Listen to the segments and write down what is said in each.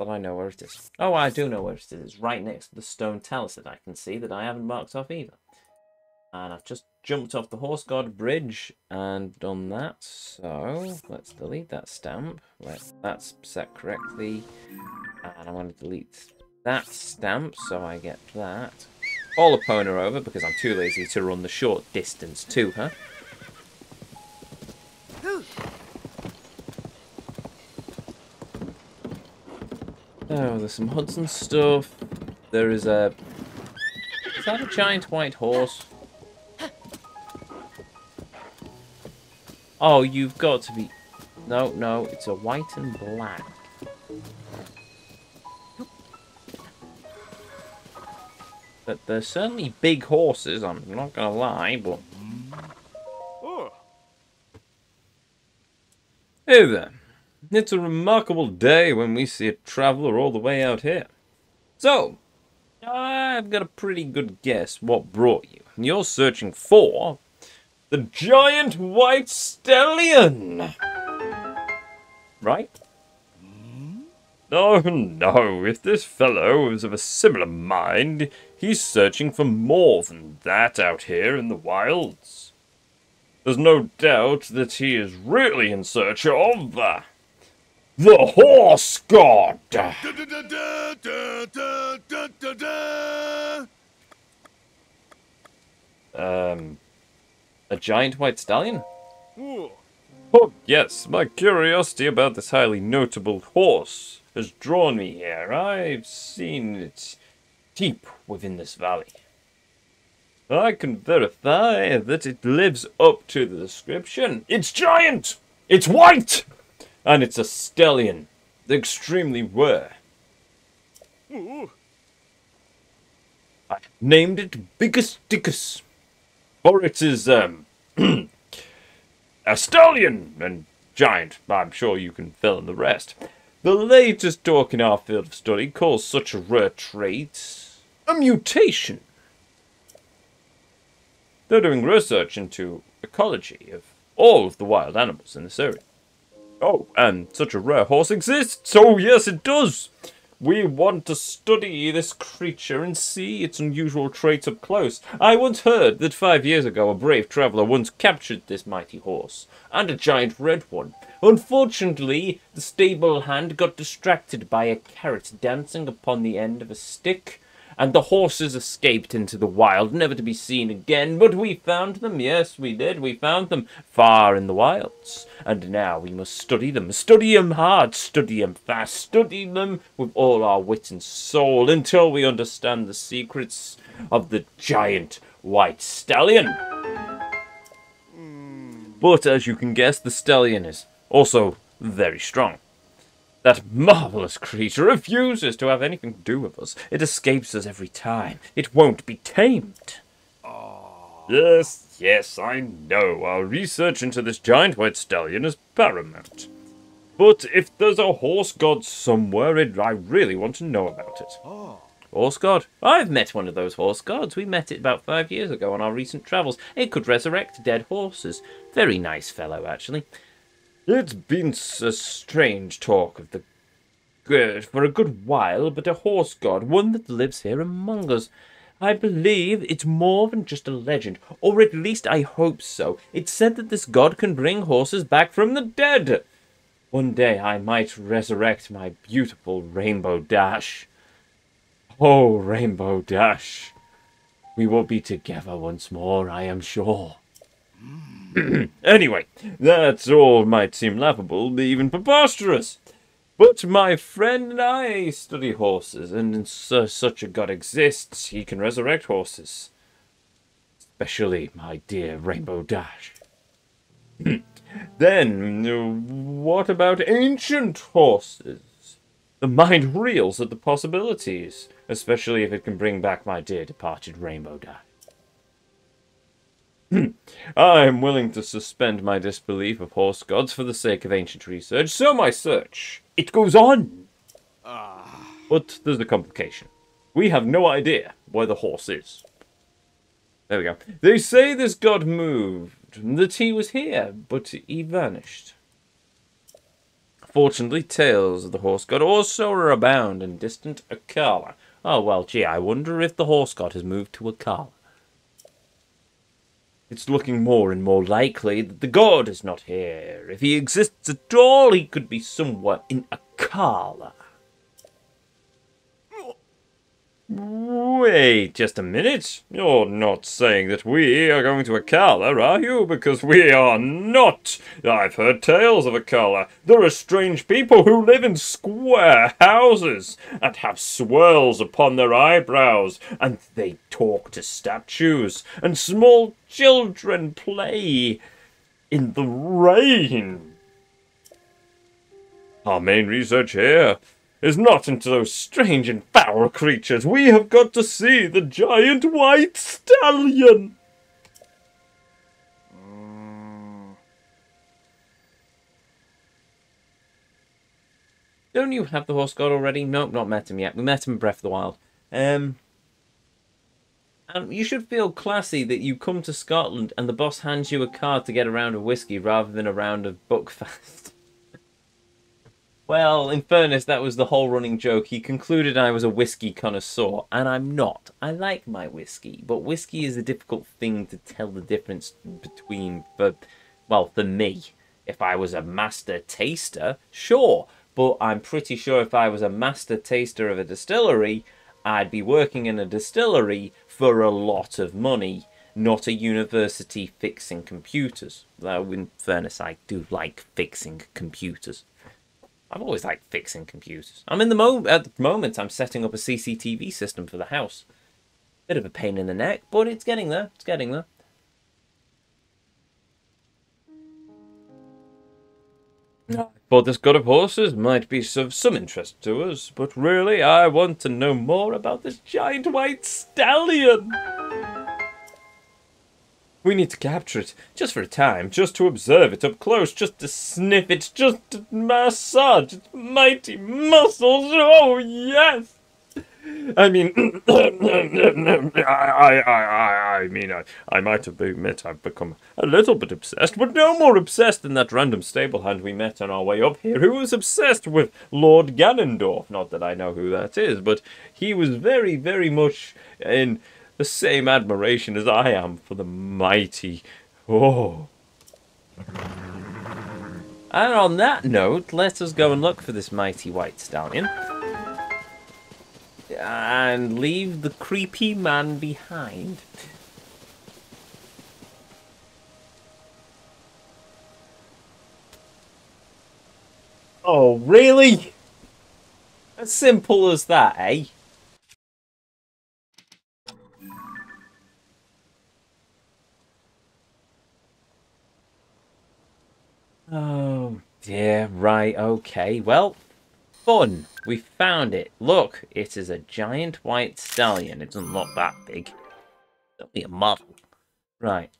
that I know where it is. Oh, I do know where it is. It's right next to the stone talus that I can see that I haven't marked off either. And I've just jumped off the Horse God Bridge and done that. So let's delete that stamp. Let that's set correctly. And I want to delete that stamp so I get that. All Epona over because I'm too lazy to run the short distance to her. There's some Hudson stuff. There is a... Is that a giant white horse? Oh, you've got to be... No, no, it's a white and black. But they're certainly big horses, I'm not gonna lie, but... Hey there. It's a remarkable day when we see a traveller all the way out here. So, I've got a pretty good guess what brought you. You're searching for the giant white stallion. Right? Oh no, if this fellow is of a similar mind, he's searching for more than that out here in the wilds. There's no doubt that he is really in search of uh, the horse god. Um, a giant white stallion? Oh, yes, my curiosity about this highly notable horse has drawn me here. I've seen it deep within this valley. I can verify that it lives up to the description. It's giant! It's white! And it's a stallion. Extremely rare. I named it Biggest Dickus. For it is, um, a stallion and giant. I'm sure you can fill in the rest. The latest talk in our field of study calls such a rare trait a mutation. They're doing research into ecology of all of the wild animals in this area. Oh, and such a rare horse exists. Oh, yes, it does. We want to study this creature and see its unusual traits up close. I once heard that five years ago a brave traveller once captured this mighty horse, and a giant red one. Unfortunately, the stable hand got distracted by a carrot dancing upon the end of a stick, and the horses escaped into the wild, never to be seen again. But we found them, yes, we did. We found them far in the wilds. And now we must study them, study them hard, study them fast, study them with all our wit and soul until we understand the secrets of the giant white stallion. But as you can guess, the stallion is also very strong. That marvelous creature refuses to have anything to do with us. It escapes us every time. It won't be tamed. Ah. Yes, yes, I know. Our research into this giant white stallion is paramount. But if there's a horse god somewhere, it, I really want to know about it. Ah. Horse god? I've met one of those horse gods. We met it about five years ago on our recent travels. It could resurrect dead horses. Very nice fellow, actually. It's been a strange talk of the good for a good while, but a horse god, one that lives here among us. I believe it's more than just a legend, or at least I hope so. It's said that this god can bring horses back from the dead. One day I might resurrect my beautiful Rainbow Dash. Oh, Rainbow Dash. We will be together once more, I am sure. Hmm. anyway, that all might seem laughable, even preposterous. But my friend and I study horses, and uh, such a god exists, he can resurrect horses. Especially my dear Rainbow Dash. then, what about ancient horses? The mind reels at the possibilities, especially if it can bring back my dear departed Rainbow Dash. I'm willing to suspend my disbelief of horse gods for the sake of ancient research, so my search, it goes on. Ah. But there's a complication. We have no idea where the horse is. There we go. They say this god moved, that he was here, but he vanished. Fortunately, tales of the horse god also abound in distant Akkala. Oh, well, gee, I wonder if the horse god has moved to Akkala. It's looking more and more likely that the god is not here. If he exists at all, he could be somewhere in Akkala. Wait just a minute. You're not saying that we are going to Akkala, are you? Because we are not. I've heard tales of Akkala. There are strange people who live in square houses and have swirls upon their eyebrows, and they talk to statues, and small children play in the rain. Our main research here is not into those strange and foul creatures. We have got to see the giant white stallion. Don't you have the horse god already? Nope, not met him yet. We met him in Breath of the Wild. Um, and you should feel classy that you come to Scotland and the boss hands you a card to get a round of whiskey rather than a round of Buckfast. Well, in fairness, that was the whole running joke. He concluded I was a whiskey connoisseur, and I'm not. I like my whiskey, but whiskey is a difficult thing to tell the difference between, for, well, for me. If I was a master taster, sure, but I'm pretty sure if I was a master taster of a distillery, I'd be working in a distillery for a lot of money, not a university fixing computers. Though, in fairness, I do like fixing computers. I've always liked fixing computers. I'm in the mo at the moment. I'm setting up a CCTV system for the house. Bit of a pain in the neck, but it's getting there. It's getting there. But this god of horses might be of some interest to us, but really I want to know more about this giant white stallion. We need to capture it, just for a time, just to observe it up close, just to sniff it, just to massage its mighty muscles. Oh, yes! I mean, I, I, I, I mean, I, I might admit I've become a little bit obsessed, but no more obsessed than that random stable hand we met on our way up here, who was obsessed with Lord Ganondorf. Not that I know who that is, but he was very, very much in the same admiration as I am for the mighty. Oh. And on that note, let us go and look for this mighty white stallion. And leave the creepy man behind. Oh, really? As simple as that, eh? Oh, dear. Right, okay. Well, fun. We found it. Look, it is a giant white stallion. It doesn't look that big. It's only a model. Right.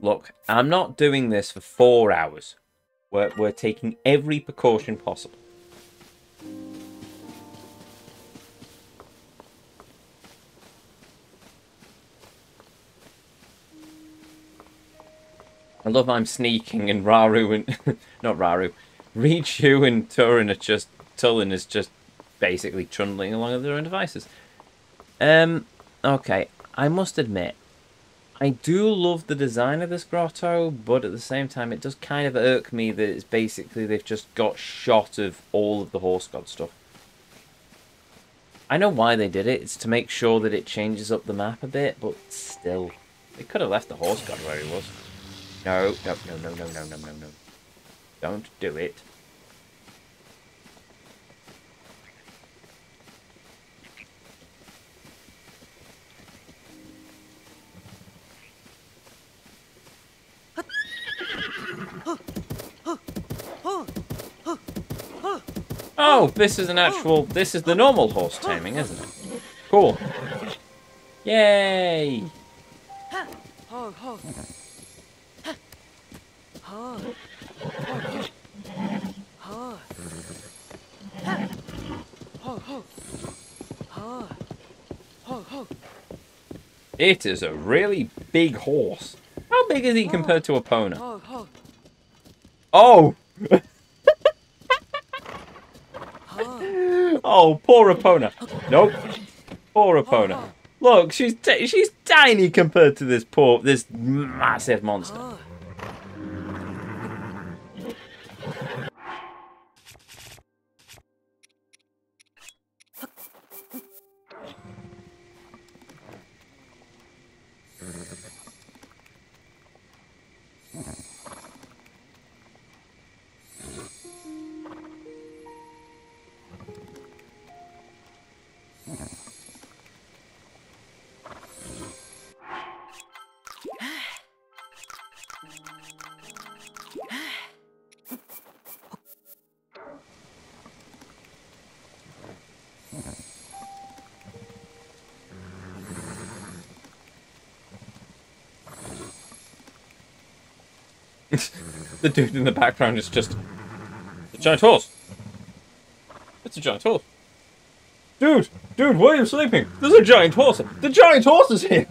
Look, I'm not doing this for four hours. We're, we're taking every precaution possible. I love I'm sneaking and Rauru and not Rauru, Riju and Turin are just Tulin is just basically trundling along with their own devices. Um, okay, I must admit, I do love the design of this grotto, but at the same time, it does kind of irk me that it's basically they've just got shot of all of the horse god stuff. I know why they did it. It's to make sure that it changes up the map a bit, but still, they could have left the horse god where he was. No, no, no, no, no, no, no, no, no. Don't do it. Oh, this is an actual, this is the normal horse taming, isn't it? Cool. Yay! It is a really big horse. How big is he compared to Epona? Oh! oh, poor Epona. Nope. Poor Epona. Look, she's she's tiny compared to this poor, this massive monster. The dude in the background is just a giant horse. It's a giant horse. Dude, dude, why are you sleeping? There's a giant horse. The giant horse is here.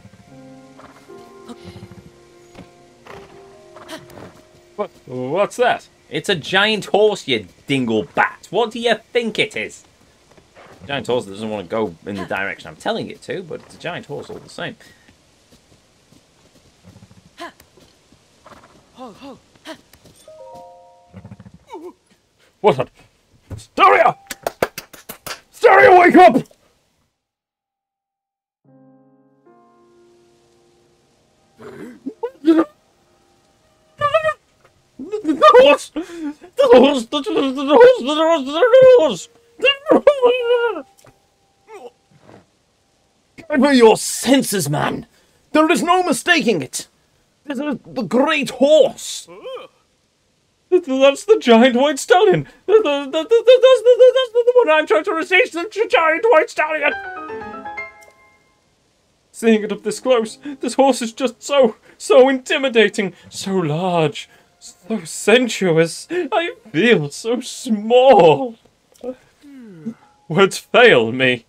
What? What's that? It's a giant horse, you dinglebat. What do you think it is? Giant horse doesn't want to go in the direction I'm telling it to, but it's a giant horse all the same. What on? Staria! Staria, wake up! The horse! The horse! The horse! The horse! The horse! The horse! Recover your senses, man! There is no mistaking it! This is the great horse! That's the giant white stallion! That's the, that's the, that's the one I'm trying to resist, the giant white stallion! Seeing it up this close, this horse is just so, so intimidating, so large, so sensuous. I feel so small. Words fail me.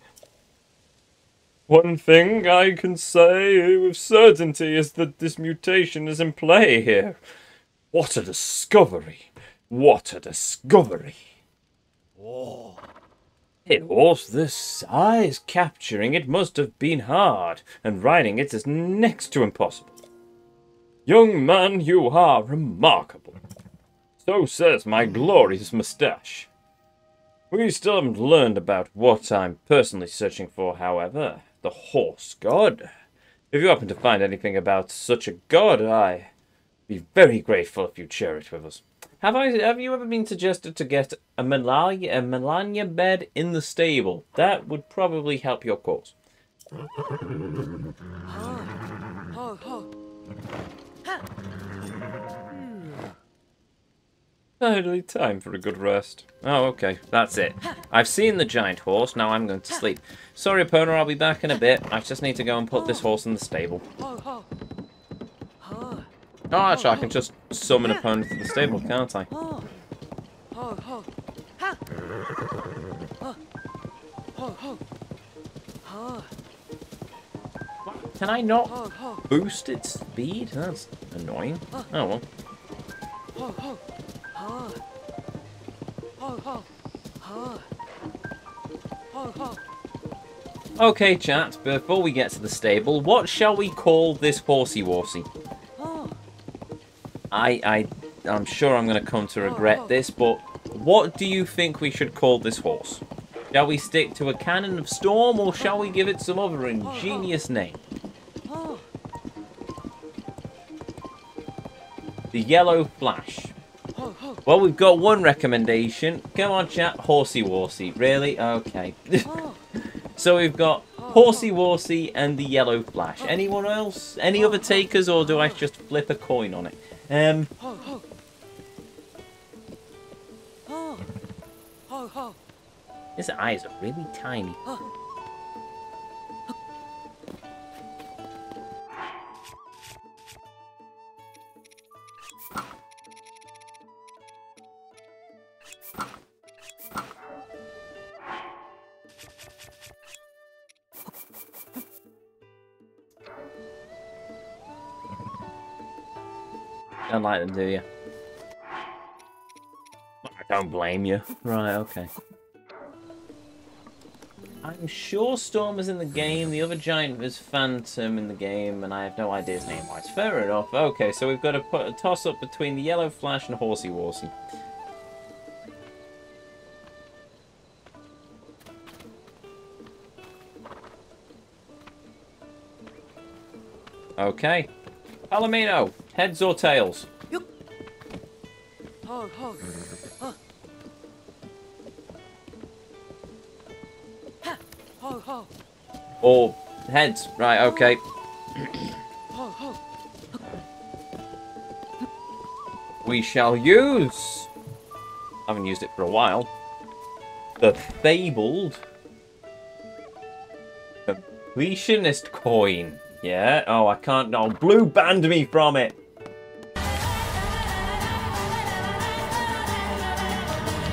One thing I can say with certainty is that this mutation is in play here. What a discovery! What a discovery! Oh. A horse this size, capturing it must have been hard, and riding it is next to impossible. Young man, you are remarkable. So says my glorious moustache. We still haven't learned about what I'm personally searching for, however. The horse god. If you happen to find anything about such a god, I be very grateful if you'd share it with us. Have I? Have you ever been suggested to get a Melania, a Melania bed in the stable? That would probably help your cause. Finally, time for a good rest. Oh, okay, that's it. I've seen the giant horse, now I'm going to sleep. Sorry, Epona, I'll be back in a bit. I just need to go and put this horse in the stable. Oh, actually, I can just summon Epona to the stable, can't I? Oh. Oh, oh. Can I not boost its speed? That's annoying. Oh. Well. Okay, chat, before we get to the stable, what shall we call this horsey worsey? I, I, I'm sure I'm going to come to oh, regret oh. this, but what do you think we should call this horse? Shall we stick to a canon of storm, or shall we give it some other oh, ingenious name? The Yellow Flash. Well, we've got one recommendation. Come on, chat. Horsey Worsey. Really? Okay. so we've got Horsey Worsey and the Yellow Flash. Anyone else? Any other takers, or do I just flip a coin on it? Um. His eyes are really tiny. Don't like them, do you? I don't blame you. Right, okay. I'm sure Storm is in the game, the other giant was Phantom in the game, and I have no idea his name wise. Fair enough. Okay, so we've got to put a toss up between the Yellow Flash and Horsey Worsey. Okay. Palomino, heads or tails? Ho, ho. Huh. Ha, ho, ho. Or heads? Right, okay. We shall use... I haven't used it for a while. The fabled... Completionist coin. Yeah? Oh, I can't... No, blue banned me from it!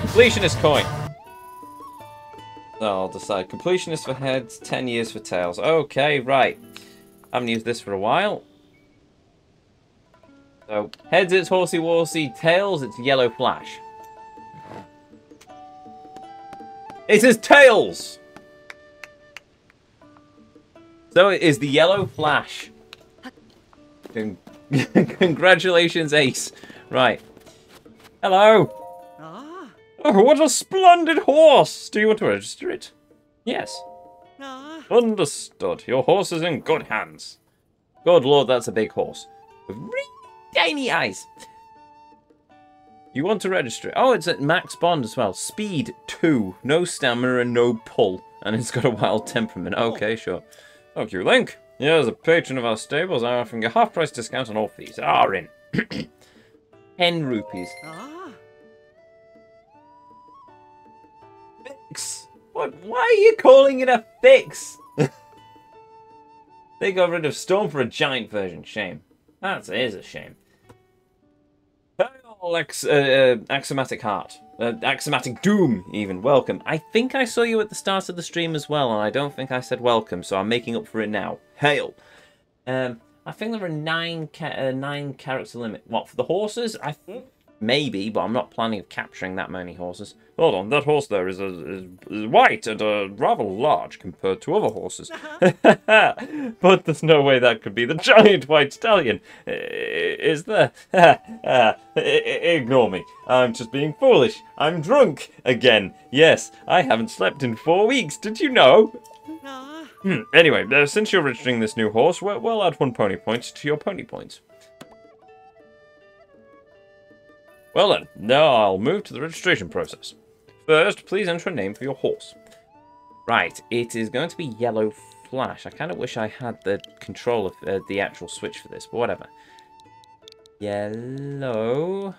Completionist coin. I'll decide. Completionist for heads, 10 years for tails. Okay, right. I haven't used this for a while. So, heads it's Horsey Worsey, tails it's Yellow Flash. It is tails! So it is the Yellow Flash. Con Congratulations, Ace. Right. Hello. Ah, Oh, what a splendid horse! Do you want to register it? Yes. ah. Understood. Your horse is in good hands. Good lord, that's a big horse. With really tiny eyes. You want to register it? Oh, it's at max bond as well. Speed 2. No stamina and no pull. And it's got a wild temperament. Okay, sure. Thank you, Link. Yeah, as a patron of our stables, I'm offering a half price discount on all fees. Are in. 10 rupees. Ah, Fix. What? Why are you calling it a fix? they got rid of Storm for a giant version. Shame. That is a shame. Hail, Ax- uh, uh, Axiomatic Heart. Uh, Axiomatic Doom, even. Welcome. I think I saw you at the start of the stream as well, and I don't think I said welcome, so I'm making up for it now. Hail. Um, I think there are nine ca- uh, nine character limit. What for the horses? I think maybe, but I'm not planning of capturing that many horses. Hold on, that horse there is, a, is, is white and uh, rather large compared to other horses. but there's no way that could be the giant white stallion, is there? I- I- Ignore me. I'm just being foolish. I'm drunk again. Yes, I haven't slept in four weeks. Did you know? ah. Hmm, Anyway, uh, since you're registering this new horse, we'll, we'll add one pony point to your pony points. Well then, now I'll move to the registration process. First, please enter a name for your horse. Right, it is going to be Yellow Flash. I kind of wish I had the control of uh, the actual switch for this, but whatever. Yellow.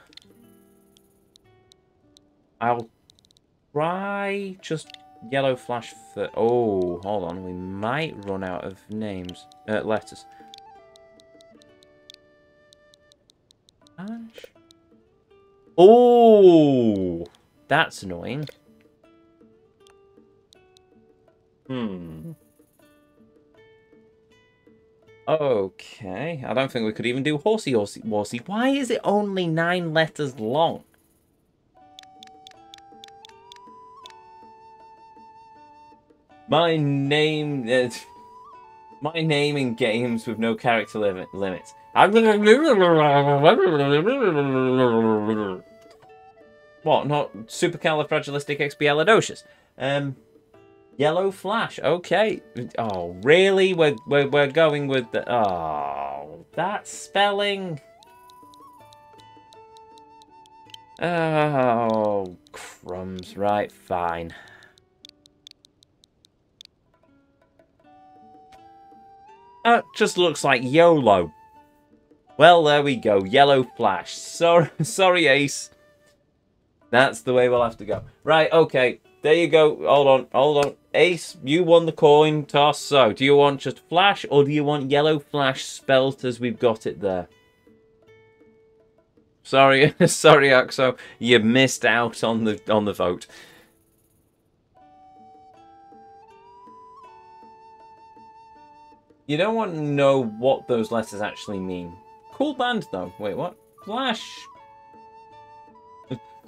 I'll try just Yellow Flash for... Oh, hold on. We might run out of names. Uh, letters. Flash. Oh, that's annoying. Hmm. Okay, I don't think we could even do horsey horsey horsey. Why is it only nine letters long? My name is my name in games with no character limit limits. What? Not supercalifragilisticexpialidocious. Um, yellow flash. Okay. Oh, really? We're we're we're going with the. Oh, that spelling. Oh, crumbs. Right, fine. That just looks like YOLO. Well, there we go. Yellow flash. Sorry, sorry, Ace. That's the way we'll have to go. Right, okay. There you go. Hold on, hold on. Ace, you won the coin toss. So, do you want just flash or do you want yellow flash spelt as we've got it there? Sorry, sorry, Axo. You missed out on the on the vote. You don't want to know what those letters actually mean. Cool band, though. Wait, what? Flash.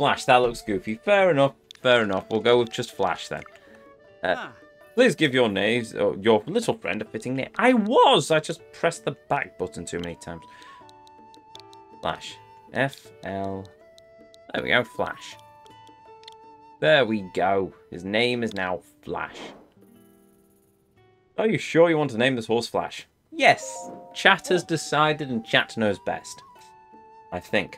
Flash, that looks goofy. Fair enough, fair enough. We'll go with just Flash then. Ah. Please give your names, or your little friend, a fitting name. I was! I just pressed the back button too many times. Flash. F L. There we go, Flash. There we go. His name is now Flash. Are you sure you want to name this horse Flash? Yes. Chat has decided and chat knows best. I think.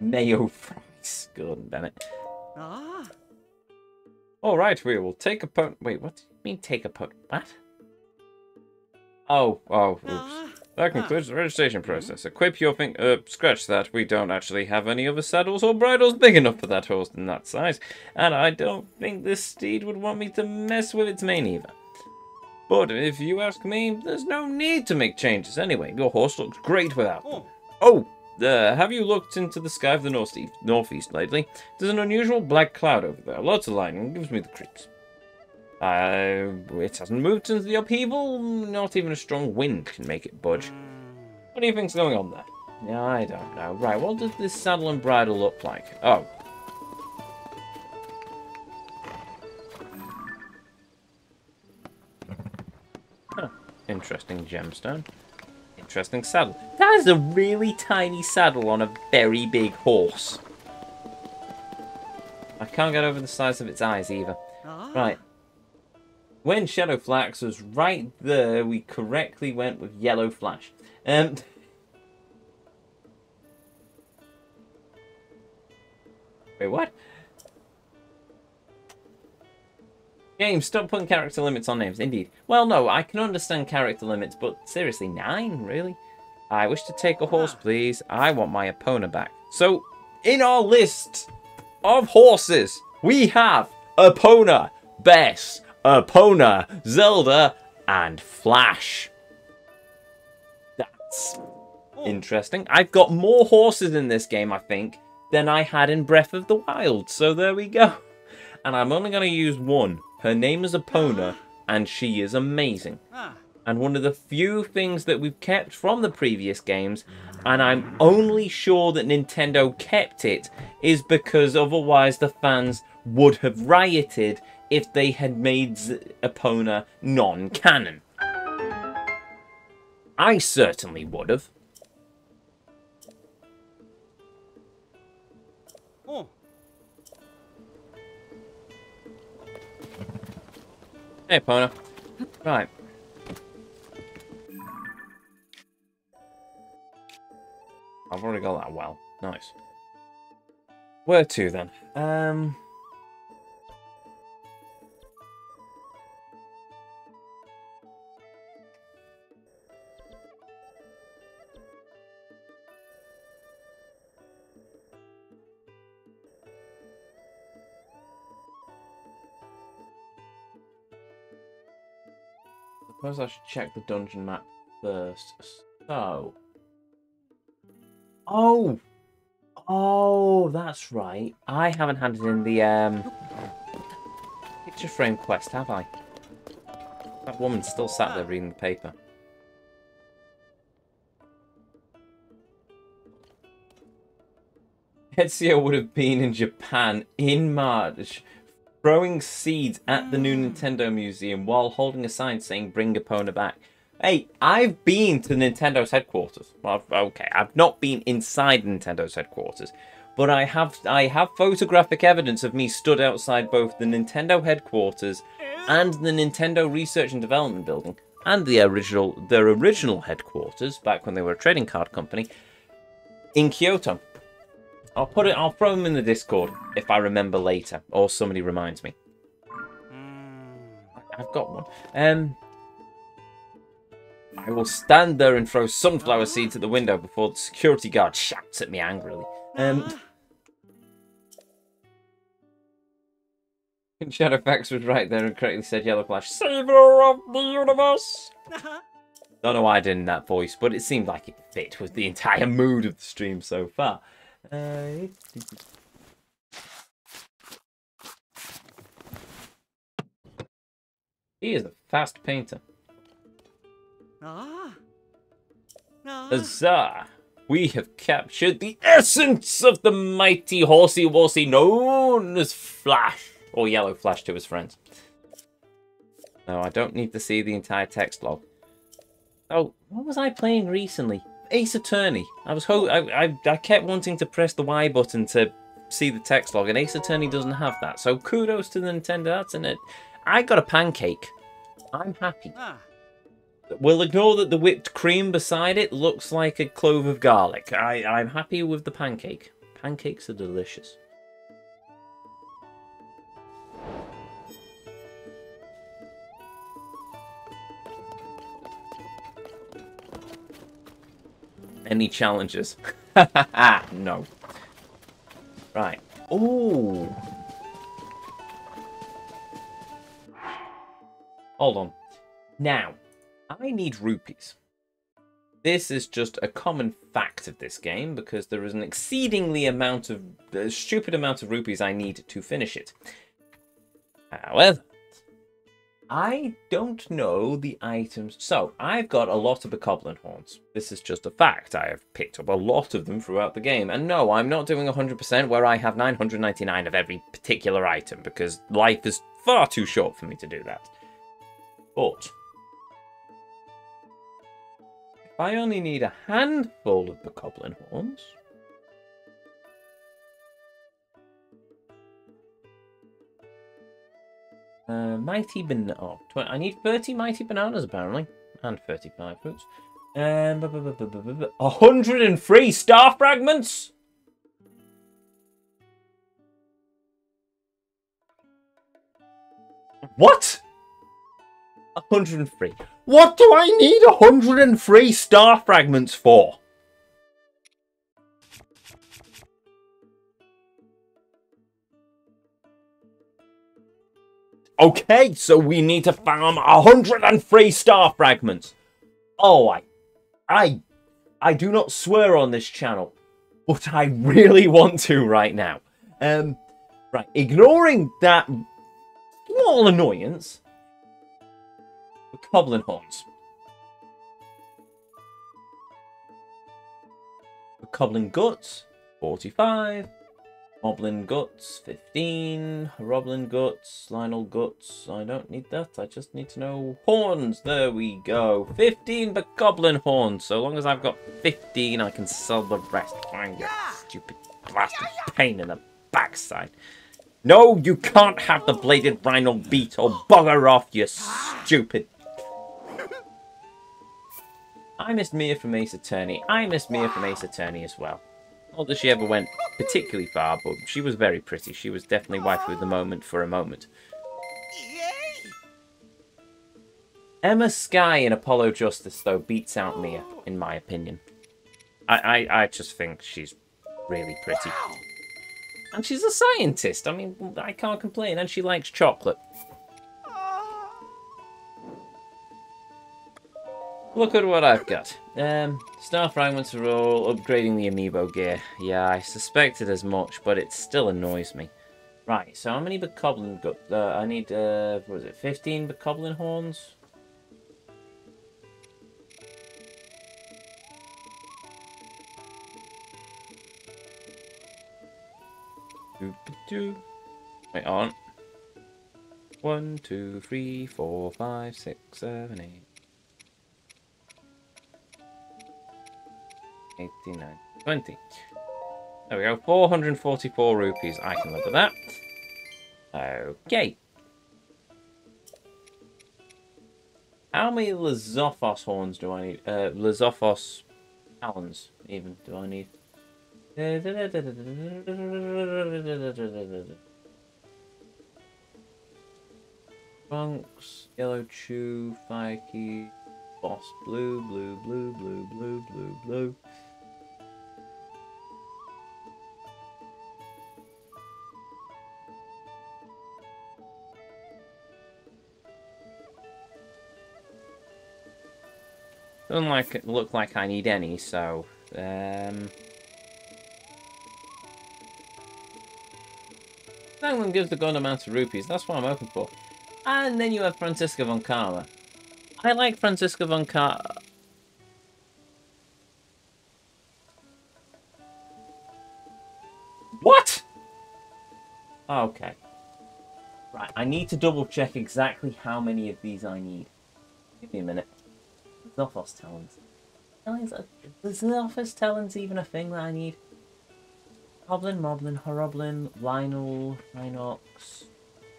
Mayo fries. Gordon Bennett. Ah. All right, we will take a po- Wait, what do you mean take a po- What? Oh, oh, oops. Ah. That concludes the registration process. Equip your thing. Uh, scratch that. We don't actually have any other saddles or bridles big enough for that horse in that size, and I don't think this steed would want me to mess with its mane either. But if you ask me, there's no need to make changes anyway. Your horse looks great without them. Oh. Uh, have you looked into the sky of the northeast, northeast lately? There's an unusual black cloud over there. Lots of lightning. Gives me the creeps. Uh, it hasn't moved since the upheaval. Not even a strong wind can make it budge. What do you think's going on there? Yeah, I don't know. Right, what does this saddle and bridle look like? Oh. Interesting gemstone. Interesting saddle. That is a really tiny saddle on a very big horse. I can't get over the size of its eyes either. Ah. Right. When Shadowfax was right there, we correctly went with Yellow Flash. Um. Wait, what? Game, stop putting character limits on names. Indeed. Well, no, I can understand character limits, but seriously, nine? Really? I wish to take a horse, ah. please. I want my Epona back. So, in our list of horses, we have Epona, Bess, Epona, Zelda, and Flash. That's interesting. I've got more horses in this game, I think, than I had in Breath of the Wild. So there we go. And I'm only going to use one. Her name is Epona, and she is amazing. Ah. And one of the few things that we've kept from the previous games, and I'm only sure that Nintendo kept it, is because otherwise the fans would have rioted if they had made Epona non canon. I certainly would have. Hey, Epona. Right. I've already got that well. Nice. Where to then? Um. Suppose I should check the dungeon map first. So. Oh! Oh, that's right. I haven't handed in the um picture frame quest, have I? That woman's still sat there reading the paper. Ezio would have been in Japan in March, throwing seeds at the new hmm. Nintendo Museum while holding a sign saying "Bring Epona back." Hey, I've been to Nintendo's headquarters. Well, okay, I've not been inside Nintendo's headquarters, but I have I have photographic evidence of me stood outside both the Nintendo headquarters and the Nintendo Research and Development Building and the original their original headquarters back when they were a trading card company in Kyoto. I'll put it. I'll throw them in the Discord if I remember later, or somebody reminds me. Mm. I've got one. Um, I will stand there and throw sunflower seeds at the window before the security guard shouts at me angrily. Um, Ah. Shadowfax was right there and correctly said Yellow Flash, Savior of the Universe! Don't know why I did in that voice, but it seemed like it fit with the entire mood of the stream so far. Uh, he is a fast painter. Ah. Ah. Huzzah! We have captured the essence of the mighty horsey worsey known as Flash, or Yellow Flash to his friends. No, I don't need to see the entire text log. Oh, what was I playing recently? Ace Attorney. I was ho- I, I, I kept wanting to press the Y button to see the text log, and Ace Attorney doesn't have that. So kudos to the Nintendo. That's in it. I got a pancake. I'm happy. Ah. We'll ignore that the whipped cream beside it looks like a clove of garlic. I, I'm happy with the pancake. Pancakes are delicious. Any challenges? no. Right. Ooh. Hold on. Now, I need rupees. This is just a common fact of this game because there is an exceedingly amount of stupid amount of rupees I need to finish it. However, I don't know the items. So, I've got a lot of the Bokoblin horns. This is just a fact. I have picked up a lot of them throughout the game. And no, I'm not doing 100% where I have 999 of every particular item because life is far too short for me to do that. But if I only need a handful of the Bokoblin horns, uh, mighty banana. Oh, I need 30 mighty bananas apparently, and 35 fruits. Um, bu- bu- bu- bu- bu- bu- bu- 103 star fragments. What? 103. What do I need 103 star fragments for? Okay, so we need to farm 103 star fragments. Oh, I, I, I do not swear on this channel, but I really want to right now. Um, right, ignoring that small annoyance, Goblin horns. Goblin guts, 45. Moblin guts, 15. Roblin guts, Lynel guts. I don't need that. I just need to know horns. There we go. 15 Bokoblin horns. So long as I've got 15, I can sell the rest. Fine, you stupid blasted pain in the backside. No, you can't have the bladed rhino beat or bugger off, you stupid. I missed Mia from Ace Attorney. I missed Mia from Ace Attorney as well. Not that she ever went particularly far, but she was very pretty. She was definitely waifu of the moment for a moment. Ema Skye in Apollo Justice, though, beats out Mia, in my opinion. I, I, I just think she's really pretty. And she's a scientist. I mean, I can't complain. And she likes chocolate. Look at what I've got. Um, star fragments are all upgrading the amiibo gear. Yeah, I suspected as much, but it still annoys me. Right, so how many Bokoblin got? Uh, I need, uh, what was it, 15 Bokoblin horns? Wait on. One, two, three, four, five, six, seven, eight. 89, 20. There we go, 444 rupees. I can live with that. Okay. How many Lizalfos horns do I need? Uh, Lizalfos talons, even, do I need? Trunks, Yellow Chew, Fire Key, Boss Blue, Blue, Blue, Blue, Blue, Blue, Blue. Doesn't like look like I need any, so um Franklin gives the gun amount of rupees, that's what I'm hoping for. And then you have Franziska von Karma. I like Franziska von Karma. What? Okay. Right, I need to double check exactly how many of these I need. Give me a minute. Zophos talons. Is Zophos talons even a thing that I need? Hoblin, Moblin, Horriblin, Lynel, Hinox,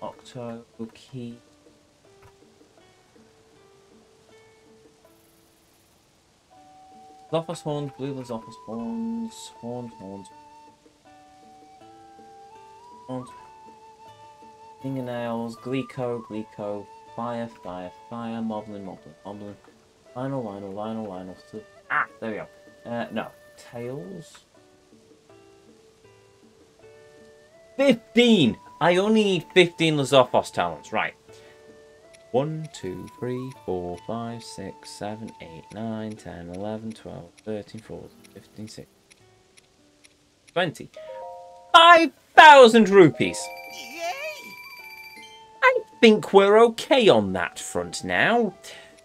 Octo, Key. Zophos horns, blue Zophos horns, horns, horns, horns. Fingernails, Gleeok, Gleeok, fire, fire, fire, Moblin, Moblin, Moblin, Lynel, Lynel, Lynel, Lynel. Ah, there we go. Uh, no, tails. 15! I only need 15 Lizalfos talents. Right. 1, 2, 3, 4, 5, 6, 7, 8, 9, 10, 11, 12, 13, 14, 15, 16, 20. 5,000 rupees! Yay! I think we're okay on that front now.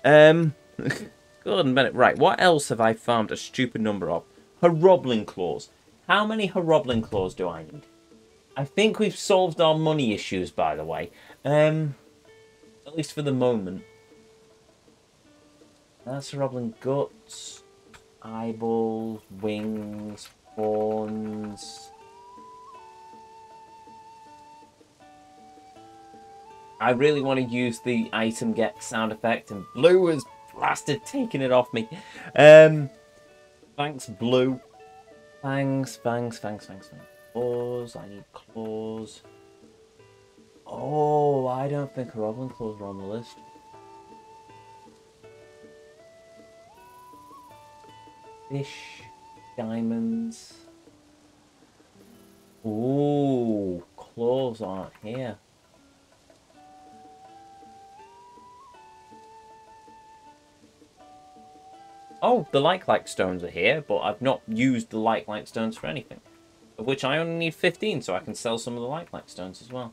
Um, Gordon Bennett. Right, what else have I farmed a stupid number of? Horriblin claws. How many Horriblin claws do I need? I think we've solved our money issues, by the way. Um, at least for the moment. That's Horriblin guts, eyeballs, wings, horns. I really want to use the item get sound effect, and Blue has blasted taking it off me. Um, thanks, Blue. Thanks, thanks, thanks, thanks, fangs. Claws, I need claws. Oh, I don't think Roblin claws are on the list. Fish, diamonds. Ooh, claws aren't here. Oh, the like-like stones are here, but I've not used the like-like stones for anything. Of which I only need 15, so I can sell some of the like-like stones as well.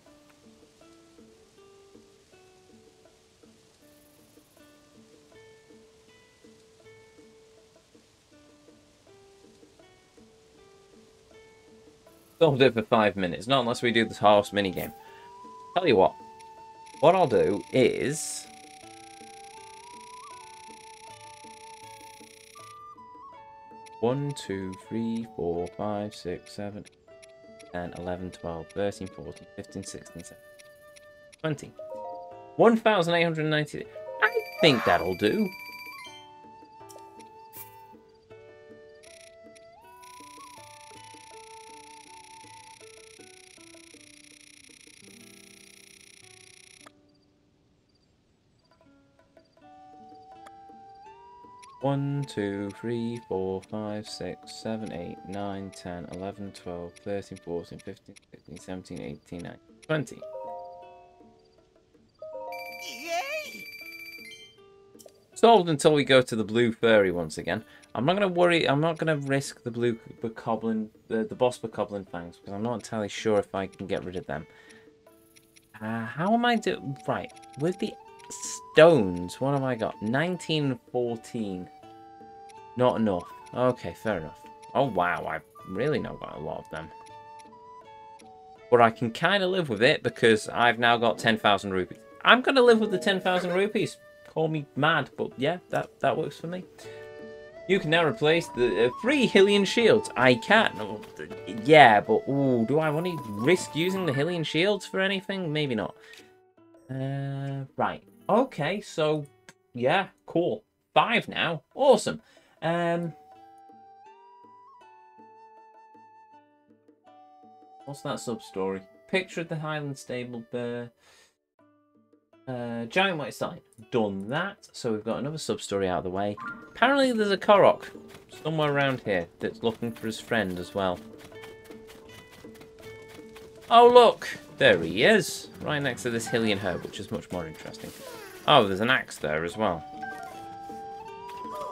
Solved it for five minutes, not unless we do this horse minigame. Tell you what, what I'll do is... One, two, three, four, five, six, seven, 10, 11, 12, 13, 14, 15, 16, 17, 20. 1,890. I think that'll do. One, two, three, four, five, six, seven, eight, nine, ten, eleven, twelve, thirteen, fourteen, fifteen, sixteen, seventeen, eighteen, nineteen, twenty. Yay! Solved until we go to the blue fairy once again. I'm not going to worry, I'm not going to risk the blue bokoblin, the, the boss bokoblin fangs, because I'm not entirely sure if I can get rid of them. Uh, how am I do? Right, with the stones, what have I got? 19 and 14. Not enough. Okay, fair enough. Oh wow, I've really not got a lot of them. But I can kind of live with it because I've now got 10,000 rupees. I'm going to live with the 10,000 rupees. Call me mad, but yeah, that, that works for me. You can now replace the uh, three Hylian shields. I can. Yeah, but ooh, do I want to risk using the Hylian shields for anything? Maybe not. Uh, right. Okay, so yeah, cool. Five now. Awesome. Um, what's that sub story? Picture of the Highland Stable Bear. Uh, giant white side. Done that. So we've got another sub story out of the way. Apparently there's a Korok somewhere around here that's looking for his friend as well. Oh look, there he is, right next to this Hylian herb, which is much more interesting. Oh, there's an axe there as well.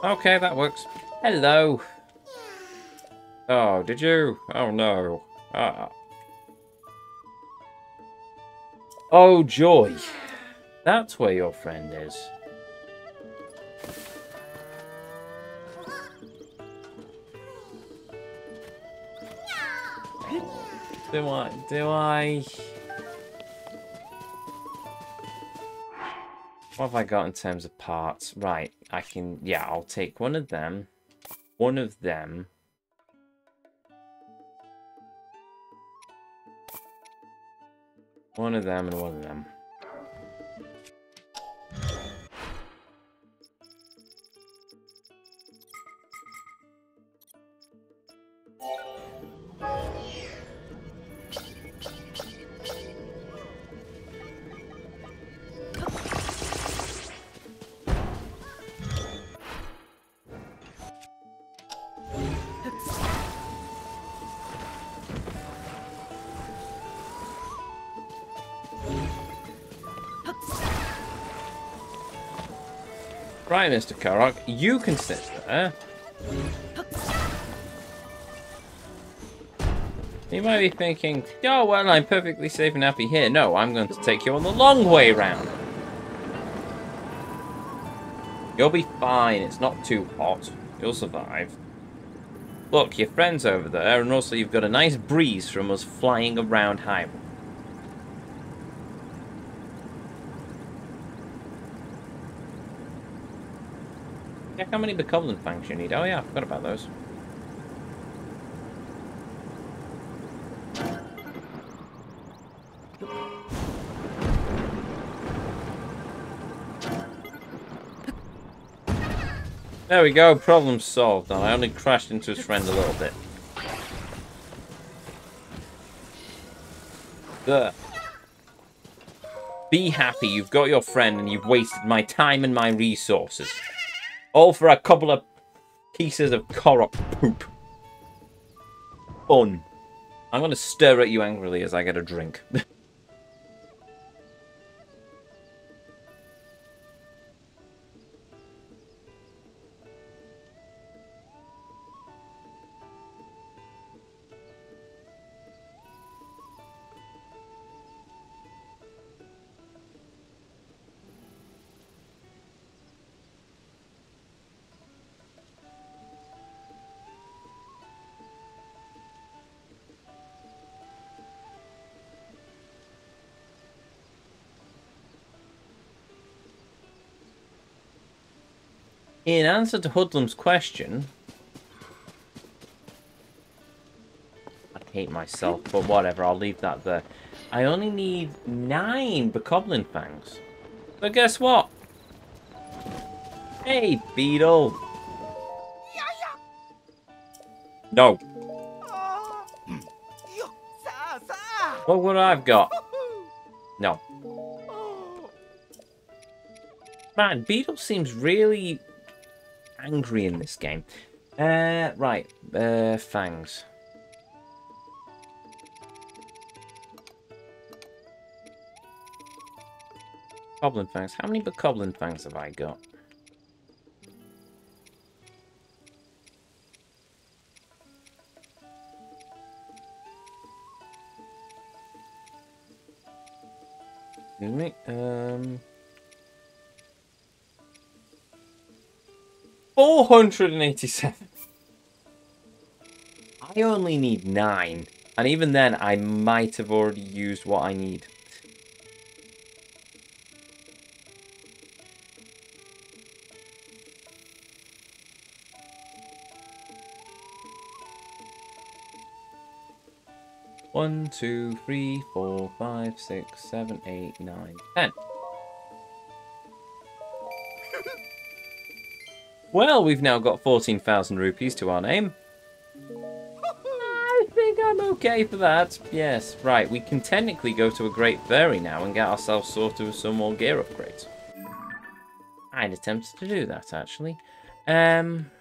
Okay, that works. Hello. Oh, did you? Oh, no. Ah. Oh, joy. That's where your friend is. Do I? Do I? What have I got in terms of parts? Right. I can... Yeah, I'll take one of them. One of them. One of them and one of them. Right, Mr. Korok, you can sit there. You might be thinking, oh, well, I'm perfectly safe and happy here. No, I'm going to take you on the long way round. You'll be fine. It's not too hot. You'll survive. Look, your friend's over there, and also you've got a nice breeze from us flying around Hyrule. Check how many Bokoblin fangs you need. Oh yeah, I forgot about those. There we go, problem solved. And I only crashed into his friend a little bit. There. Be happy, you've got your friend and you've wasted my time and my resources. All for a couple of pieces of Korok poop. Fun. I'm going to stare at you angrily as I get a drink. In answer to Hoodlum's question... I hate myself, but whatever, I'll leave that there. I only need nine Bokoblin Fangs. But guess what? Hey, Beedle! No. What I've got. No. Man, Beedle seems really angry in this game. Uh, right. Uh, fangs. Goblin fangs. How many Bokoblin fangs have I got? Excuse me. Um. 487. I only need 9. And even then, I might have already used what I need. One, two, three, four, five, six, seven, eight, nine, ten. Well, we've now got 14,000 rupees to our name. I think I'm okay for that. Yes, right. We can technically go to a Great Fairy now and get ourselves sorted with some more gear upgrades. I'd attempted to do that, actually. Um,